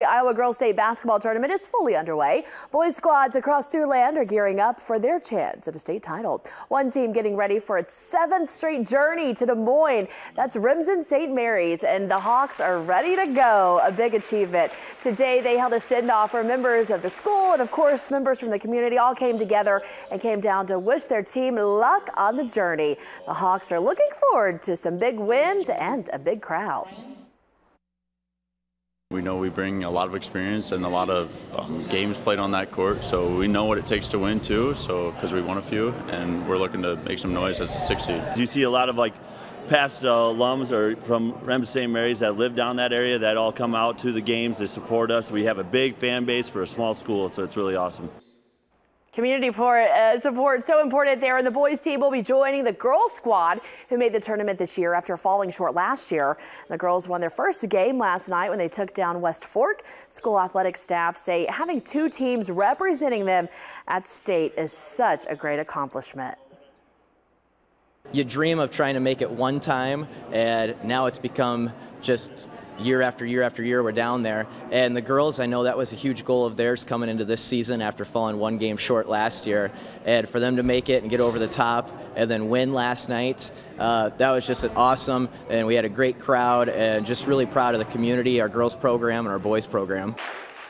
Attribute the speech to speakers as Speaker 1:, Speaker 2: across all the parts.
Speaker 1: The Iowa Girls State Basketball Tournament is fully underway. Boys squads across Siouxland are gearing up for their chance at a state title. One team getting ready for its seventh straight journey to Des Moines. That's Remsen St. Mary's, and the Hawks are ready to go. A big achievement. Today, they held a send-off for members of the school and, of course, members from the community all came together and came down to wish their team luck on the journey. The Hawks are looking forward to some big wins and a big crowd.
Speaker 2: We know we bring a lot of experience and a lot of um, games played on that court, so we know what it takes to win too. So because we won a few, and we're looking to make some noise as a six seed.
Speaker 3: Do you see a lot of like past uh, alums or from Remsen St. Mary's that live down that area that all come out to the games to support us? We have a big fan base for a small school, so it's really awesome.
Speaker 1: Community uh, support so important there, and the boys team will be joining the girls squad who made the tournament this year after falling short last year. The girls won their first game last night when they took down West Fork. School athletic staff say having two teams representing them at state is such a great accomplishment.
Speaker 4: You dream of trying to make it one time, and now it's become just year after year after year we're down there. And the girls, I know that was a huge goal of theirs coming into this season after falling one game short last year. And for them to make it and get over the top and then win last night, uh, that was just an awesome. And we had a great crowd and just really proud of the community, our girls program and our boys program.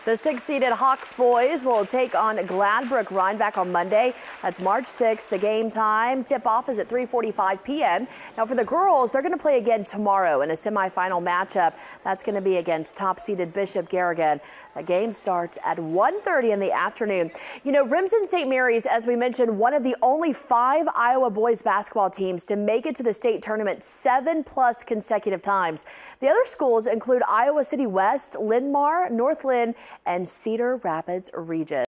Speaker 1: The six-seeded Hawks boys will take on Gladbrook Reinbeck on Monday. That's March 6th. The game time tip-off is at 3:45 p.m. Now for the girls, they're going to play again tomorrow in a semifinal matchup. That's going to be against top-seeded Bishop Garrigan. The game starts at 1:30 in the afternoon. You know, Remsen St. Mary's, as we mentioned, one of the only five Iowa boys basketball teams to make it to the state tournament seven plus consecutive times. The other schools include Iowa City West, Linn-Mar, North Linn, and Cedar Rapids Regis.